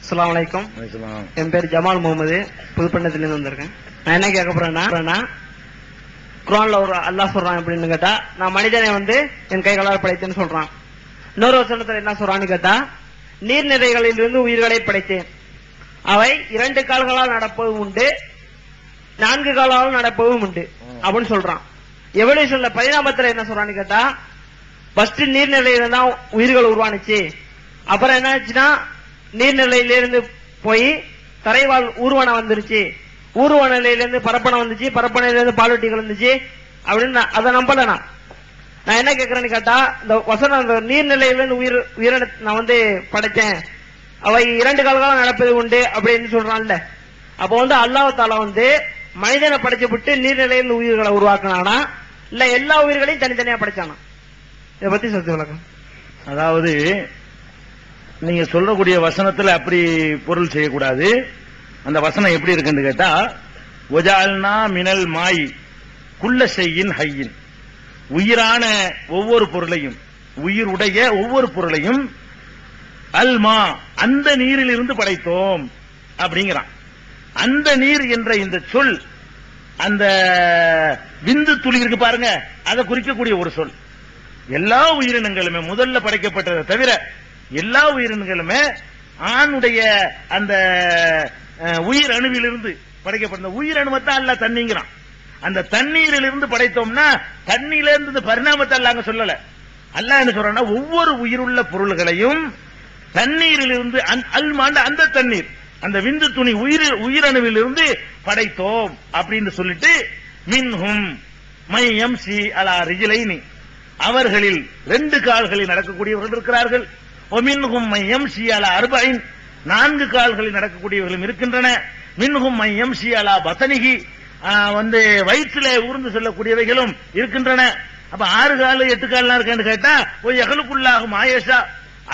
அஸ்ஸலாமு அலைக்கும். வணக்கம். என் பேர் ஜமால் முகமது. புதுப்பண்ணத்திலிருந்து வந்திருக்கேன். நான் என்ன கேட்க போறேன்னா குரான்ல ஒரு அல்லாஹ் சொல்றான் அப்படின்னு கேட்டா நான் மனிதனை வந்து என் கைகளால் படைத்தேன்னு சொல்றான். இன்னொரு வசனத்துல என்ன சொல்றான்னு கேட்டா நீர்நிலைகளிலிருந்து உயிர்களை படைத்தேன். அவை இரண்டு கால்களால் நடப்பதும் உண்டு நான்கு காலாலும் நடப்பதும் உண்டு அப்படின்னு சொல்றான். எவல்யூஷன்ல பரிணாமத்துல என்ன சொல்றான்னு கேட்டா ஃபர்ஸ்ட் நீர்நிலையில தான் உயிர்கள் உருவானுச்சு. அப்புறம் என்ன ஆச்சுன்னா நீர்நிலையிலிருந்து போய் தரைவாழ் ஊர்வனம் வந்துருச்சு. ஊர்வன நிலையிலிருந்து பரப்பனை வந்துச்சு. பரப்பனையிலிருந்து பாலூட்டிகள் வந்துச்சு. அப்படின்னு அதை நம்பல நான். நான் என்ன கேக்குறேன்னு கேட்டா இந்த வசனம் அந்த நீர்நிலையிலிருந்து உயிர் உயிரின நான் வந்து படைச்சேன். அவை இரண்டு கால்காலம் நடப்பது உண்டு அப்படின்னு சொல்றான்ல. அப்போ வந்து அல்லாஹால வந்து மனிதனை படைச்சு விட்டு நீர்நிலையிலிருந்து உயிர்களை உருவாக்குனானா? இல்ல எல்லா உயிர்களையும் தனித்தனியா படைச்சானா? இதை பத்தி சத்து விளக்கம். அதாவது நீங்க சொல்லக்கூடிய வசனத்துல அப்படி பொருள் செய்யக்கூடாது. அந்த வசனம் எப்படி இருக்குன்னு கேட்டா ஒஜால்னா மினல் மாய் குள்ள செய்யின் ஹையின். உயிரான ஒவ்வொரு பொருளையும் உயிர் உடைய ஒவ்வொரு பொருளையும் அல்மா அந்த நீரில் இருந்து படைத்தோம் அப்படிங்கிறான். அந்த நீர் என்ற இந்த சொல் அந்த விந்து துளி இருக்கு பாருங்க அதை குறிக்கக்கூடிய ஒரு சொல். எல்லா உயிரினங்களுமே முதல்ல படைக்கப்பட்டதை தவிர எல்லா உயிரினங்களுமே ஆணுடைய அந்த உயிர் அணுவிலிருந்து படைக்கப்பட்ட உயிர் அணுவத்தான் அல்ல தண்ணிங்கிறான். அந்த தண்ணீரிலிருந்து படைத்தோம்னா தண்ணியில இருந்து இந்த பரிணாமத்தை அல்லாங்க சொல்லல. அல்ல என்ன சொல்றா ஒவ்வொரு உயிருள்ள பொருள்களையும் தண்ணீரிலிருந்து அந்த- அல்மாண்ட அந்த தண்ணீர் அந்த விந்து துணி உயிர் உயிரணுவிலிருந்து படைத்தோம் அப்படின்னு சொல்லிட்டு மின்ஹும் மையம் சி அலா ரிஜிலைனி. அவர்களில் ரெண்டு கால்களில் நடக்கக்கூடியவர்கள் இருக்கிறார்கள். ஒமின்ஹும் மையம் சி அலா நான்கு கால்களில் நடக்கக்கூடியவர்களும் இருக்கின்றன. மின்ஹும் மையம் சி அலா பசனிகி வந்து வயிற்றுல ஊர்ந்து செல்லக்கூடியவைகளும் இருக்கின்றன. அப்ப ஆறு கால் எட்டு கால்லாம் இருக்கான்னு கேட்டா ஒரு எகலுக்குள்ளாகும் ஆயேஷா.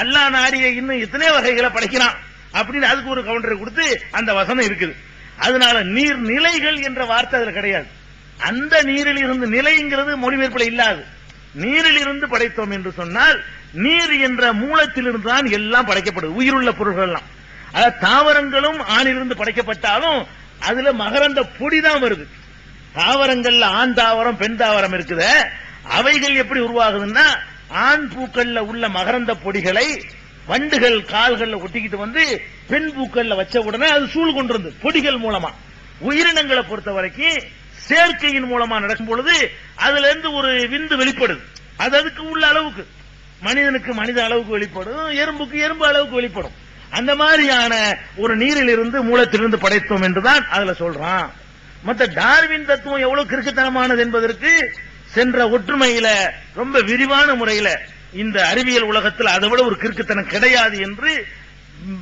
அல்லாஹ் நாடிய இன்னும் இத்தனை வகைகளை படைக்கிறான். அப்படின்னு அதுக்கு ஒரு கவுண்டரை கொடுத்து அந்த வசனம் இருக்குது. அதனால நீர் நிலைகள் என்ற வார்த்தை அதுல கிடையாது. அந்த நீரில் இருந்து நிலைங்கிறது மொழிபெயர்ப்புல இல்லாது. நீரில் இருந்து படைத்தோம் என்று சொன்னால் நீர் என்ற மூலத்திலிருந்து தான் எல்லாம் படைக்கப்படுது உயிருள்ள பொருள்கள் எல்லாம் அதாவது தாவரங்களும் ஆணிலிருந்து படைக்கப்பட்டாலும் அதுல மகரந்த பொடி தான் வருது. தாவரங்கள்ல ஆண் தாவரம் பெண் தாவரம் இருக்குது. அவைகள் எப்படி உருவாகுதுன்னா ஆண் பூக்கள்ல உள்ள மகரந்த பொடிகளை வண்டுகள் கால்கள்ல ஒட்டிக்கிட்டு வந்து பெண் பூக்கள்ல வச்ச உடனே அது சூழ் கொண்டு வந்து பொடிகள் மூலமா. உயிரினங்களை பொறுத்த வரைக்கும் சேர்க்கையின் மூலமா நடக்கும் பொழுது அதுல இருந்து ஒரு விந்து வெளிப்படுது. அது அதுக்கு உள்ள அளவுக்கு. மனிதனுக்கு மனித அளவுக்கு வெளிப்படும் எறும்புக்கு எறும்பு அளவுக்கு வெளிப்படும். அந்த மாதிரியான ஒரு நீரில் இருந்து மூலத்திலிருந்து படைத்தோம் என்றுதான் அதுல சொல்றான். மத்த டார்வின் தத்துவம் எவ்வளவு கிறுக்குத்தனமானது என்பதற்கு சென்ற ஒற்றுமையில ரொம்ப விரிவான முறையில இந்த அறிவியல் உலகத்தில் அதை விட ஒரு கிறுக்குத்தனம் கிடையாது என்று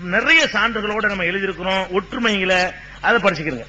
நிறைய சான்றுகளோட நம்ம எழுதியிருக்கிறோம். ஒற்றுமையில அதை படிச்சுக்கிறோங்க